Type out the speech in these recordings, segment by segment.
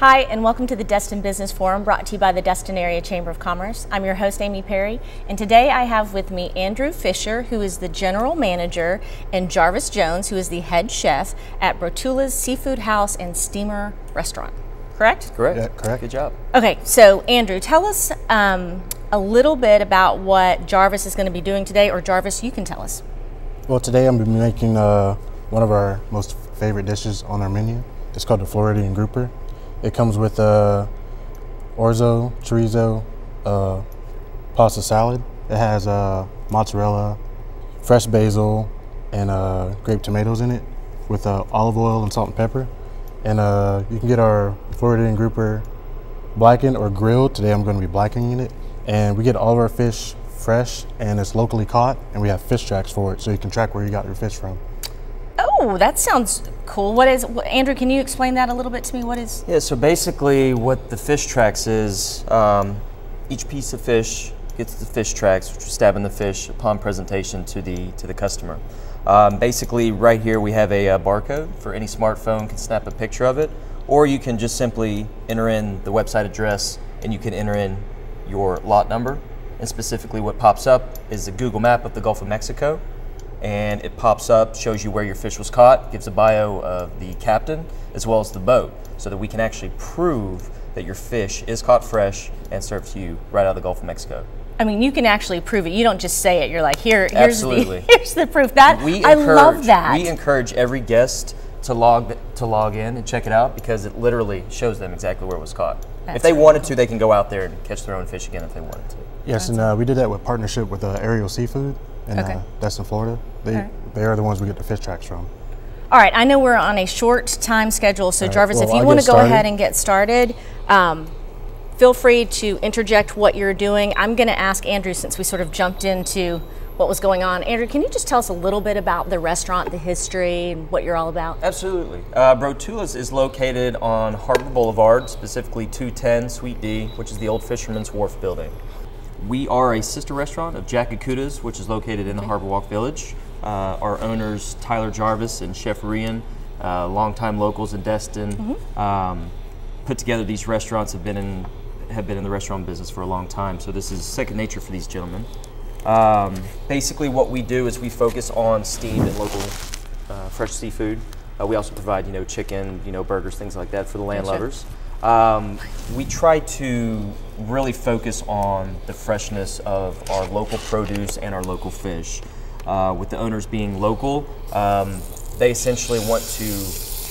Hi, and welcome to the Destin Business Forum brought to you by the Destin Area Chamber of Commerce. I'm your host, Amy Perry, and today I have with me Andrew Fisher, who is the general manager, and Jarvis Jones, who is the head chef at Brotula's Seafood House and Steamer Restaurant. Correct? Correct. Yeah, correct. Good job. Okay, so Andrew, tell us um, a little bit about what Jarvis is going to be doing today, or Jarvis, you can tell us. Well, today I'm gonna be making uh, one of our most favorite dishes on our menu. It's called the Floridian Grouper. It comes with uh, orzo, chorizo, uh, pasta salad. It has uh, mozzarella, fresh basil, and uh, grape tomatoes in it with uh, olive oil and salt and pepper. And uh, you can get our Floridian Grouper blackened or grilled. Today I'm going to be blackening it. And we get all of our fish fresh and it's locally caught and we have fish tracks for it so you can track where you got your fish from. Oh, that sounds cool. What is, Andrew, can you explain that a little bit to me? What is, Yeah, so basically what the fish tracks is, um, each piece of fish gets the fish tracks, which are stabbing the fish upon presentation to the to the customer. Um, basically, right here we have a, barcode for any smartphone can snap a picture of it, or you can just simply enter in the website address and you can enter in your lot number. And specifically, what pops up is a Google map of the Gulf of Mexico, and it pops up, shows you where your fish was caught, gives a bio of the captain as well as the boat, so that we can actually prove that your fish is caught fresh and served to you right out of the Gulf of Mexico. I mean, you can actually prove it. You don't just say it. You're like, here, here's the here's the proof. That We I encourage, love that. We encourage every guest to log to log in and check it out because it literally shows them exactly where it was caught. That's if they really wanted to, they can go out there and catch their own fish again if they wanted to. Yes, and uh, we did that with partnership with Ariel Seafood in Okay. Destin, Florida. They, Alright. they are the ones we get the fish tracks from. All right, I know we're on a short time schedule, so All right, Jarvis, well, if you want to go started. ahead and get started, um, feel free to interject what you're doing. I'm going to ask Andrew since we sort of jumped into what was going on. Andrew, can you just tell us a little bit about the restaurant, the history, and what you're all about? Absolutely. Uh, Brotula's is located on Harbor Boulevard, specifically 210 Suite D, which is the old Fisherman's Wharf building. We are a sister restaurant of Jackacuda's, which is located in the Harbor Walk Village. Uh, our owners, Tyler Jarvis and Chef Rian, uh, longtime locals in Destin, um, put together these restaurants. have been in have been in the restaurant business for a long time. So this is second nature for these gentlemen. Um, basically, what we do is we focus on steamed and local uh, fresh seafood. Uh, we also provide, you know, chicken, you know, burgers, things like that for the land Gotcha. Um, we try to really focus on the freshness of our local produce and our local fish. Uh, with the owners being local, um, they essentially want to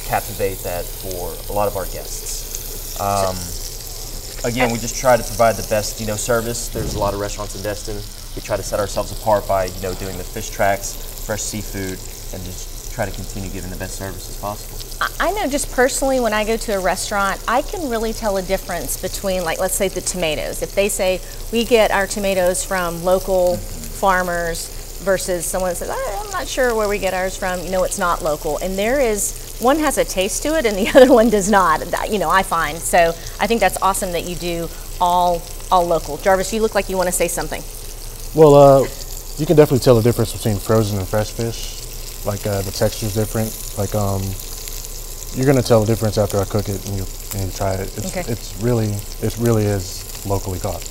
captivate that for a lot of our guests. Um, again, we just try to provide the best, you know, service. There's a lot of restaurants in Destin. We try to set ourselves apart by, you know, doing the fish tracks, fresh seafood, and just try to continue giving the best service as possible. I- I know just personally when I go to a restaurant, I can really tell a difference between, like, let's say the tomatoes. If they say we get our tomatoes from local farmers versus someone that says, "I- I'm not sure where we get ours from, you know, it's not local. And there is, one has a taste to it and the other one does not, that- you know, I find. So I think that's awesome that you do all, all local. Jarvis, you look like you want to say something. Well, uh, you can definitely tell the difference between frozen and fresh fish. Like uh, the texture's different. Like um, you're gonna tell the difference after I cook it and you and you try it. It's, Okay. it's really it really is locally caught.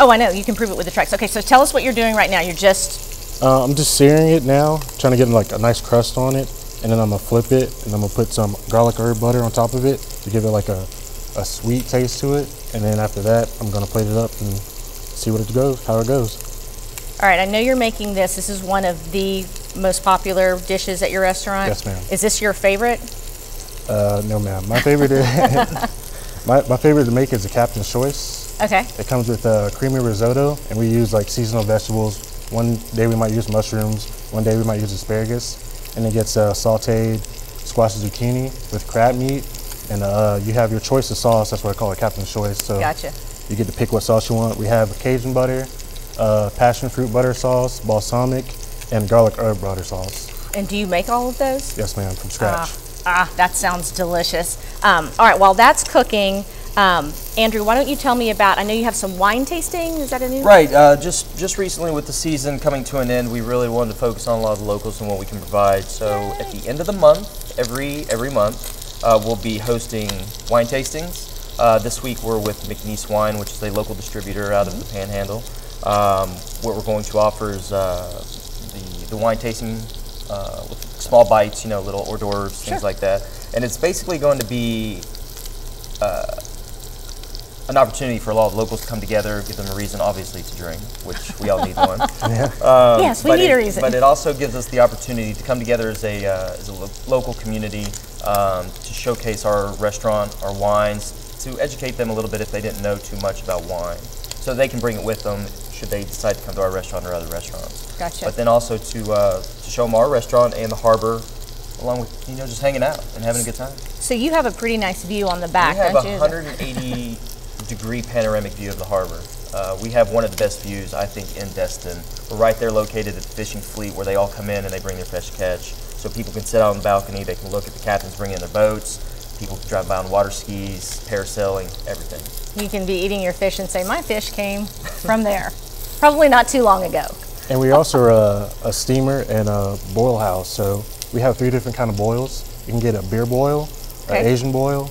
Oh, I know, you can prove it with the tracks. Okay, so tell us what you're doing right now. You're just, Uh, I'm just searing it now, trying to get like a nice crust on it, and then I'm gonna flip it and I'm gonna put some garlic herb butter on top of it to give it like a, a sweet taste to it. And then after that, I'm gonna plate it up and see what it goes, how it goes. all right, I know you're making this. This is one of the most popular dishes at your restaurant. Yes, ma'am. Is this your favorite? Uh, no, ma'am. My favorite, is my, my favorite to make is the Captain's Choice. Okay. It comes with uh, creamy risotto, and we use like seasonal vegetables. One day we might use mushrooms, one day we might use asparagus, and it gets uh, sautéed squash and zucchini with crab meat. And uh, you have your choice of sauce. That's what I call it, Captain's Choice. So Gotcha. you get to pick what sauce you want. We have Cajun butter, uh, passion fruit butter sauce, balsamic, and garlic herb butter sauce. And do you make all of those? Yes, ma'am, from scratch. Ah, ah, that sounds delicious. Um, all right, while that's cooking, um, Andrew, why don't you tell me about? I know you have some wine tasting. Is that a new? Right. Uh, just just recently, with the season coming to an end, we really wanted to focus on a lot of the locals and what we can provide. So at the end of the month, every every month, uh, we'll be hosting wine tastings. Uh, this week we're with McNeese Wine, which is a local distributor out of the Panhandle. Um, what we're going to offer is uh, the, the wine tasting uh, with small bites, you know, little hors d'oeuvres, things like that. And it's basically going to be uh, an opportunity for a lot of locals to come together, give them a reason, obviously, to drink, which we all need one. Um, Yes, we but need it, a reason. But it also gives us the opportunity to come together as a, uh, as a lo- local community um, to showcase our restaurant, our wines, to educate them a little bit if they didn't know too much about wine. So they can bring it with them should they decide to come to our restaurant or other restaurants. Gotcha. But then also to, uh, to show them our restaurant and the harbor, along with you know just hanging out and having a good time. So you have a pretty nice view on the back, We have a 180 degree panoramic view of the harbor. Uh, we have one of the best views, I think, in Destin. We're right there located at the fishing fleet where they all come in and they bring their fish to catch. So people can sit out on the balcony, they can look at the captains bringing in their boats, people can drive by on water skis, parasailing, everything. You can be eating your fish and say, my fish came from there. Probably not too long ago. And we also are a, a steamer and a boil house. So we have three different kind of boils. You can get a beer boil, Okay. an Asian boil,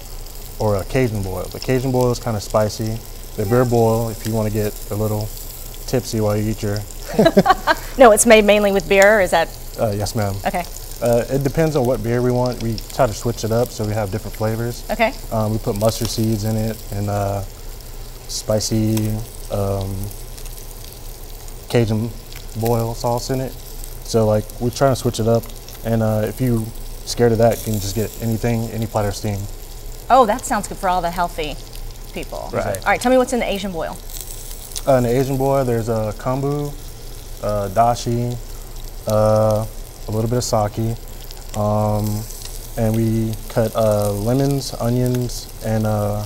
or a Cajun boil. The Cajun boil is kind of spicy. The beer boil, if you want to get a little tipsy while you eat your, No, it's made mainly with beer, or is that, uh, yes ma'am. okay, Uh, it depends on what beer we want. We try to switch it up so we have different flavors. okay. Um, we put mustard seeds in it and uh, spicy um, Cajun boil sauce in it. So like we're trying to switch it up. And uh, if you scared of that, you can just get anything, any platter steam. Oh, that sounds good for all the healthy people. Right. All right, tell me what's in the Asian boil. Uh, in the Asian boil, there's a kombu, uh, dashi, uh, a little bit of sake, um, and we cut uh, lemons, onions, and uh,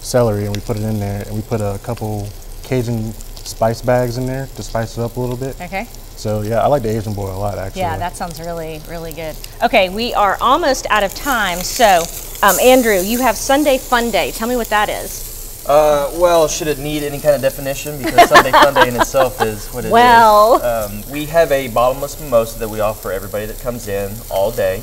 celery, and we put it in there, and we put a couple Cajun spice bags in there to spice it up a little bit. Okay. So yeah, I like the Asian boil a lot actually. Yeah, that sounds really, really good. Okay, we are almost out of time. So, um, Andrew, you have Sunday Fun Day. Tell me what that is. Uh, well, should it need any kind of definition? Because Sunday Fun Day in itself is what it is. Well. Um, we have a bottomless mimosa that we offer everybody that comes in all day.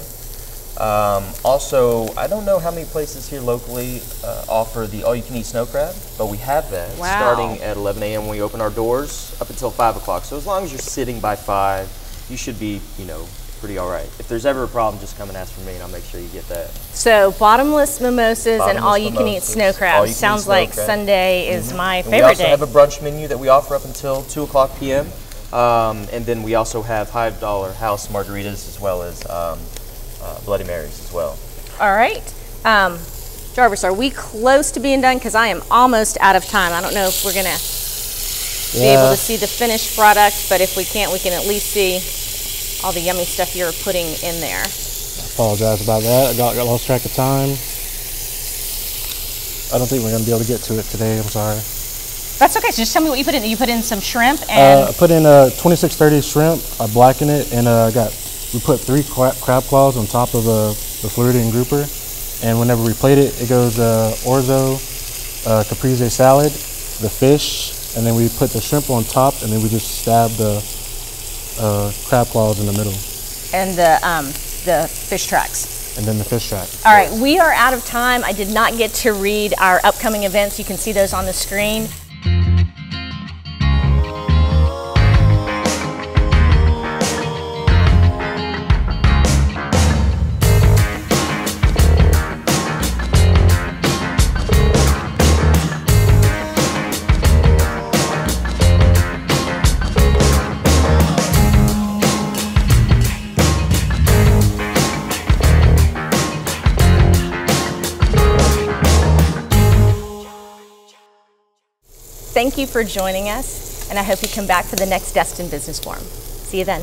Um, also, I don't know how many places here locally uh, offer the all-you-can-eat snow crab, but we have that Wow. starting at 11 a.m. when we open our doors up until 5 o'clock. So as long as you're sitting by 5, you should be, you know, pretty all right. If there's ever a problem, just come and ask for me, and I'll make sure you get that. So, bottomless mimosas and all you can eat mimosas, snow All-you-can-eat Sounds like crab. Sunday is my And we favorite also day. have a brunch menu that we offer up until 2 o'clock p.m. Um, and then we also have $5 house margaritas as well as um, uh, Bloody Marys as well. All right. Um, Jarvis, are we close to being done? Because I am almost out of time. I don't know if we're going to be able to see the finished product, but if we can't, we can at least see all the yummy stuff you're putting in there. I apologize about that. I got, got lost track of time. I don't think we're gonna be able to get to it today. I'm sorry. That's okay. So just tell me what you put in. You put in some shrimp and Uh, I put in a 2630 shrimp. I blacken it, and uh, I got we put three crab claws on top of uh, the Floridian grouper. And whenever we plate it, it goes uh, orzo, uh, caprese salad, the fish, and then we put the shrimp on top, and then we just stab the uh, crab claws in the middle, and the um, the fish tracks. and then the fish track. All right, we are out of time. I did not get to read our upcoming events. You can see those on the screen. Thank you for joining us, and I hope you come back for the next Destin Business Forum. See you then.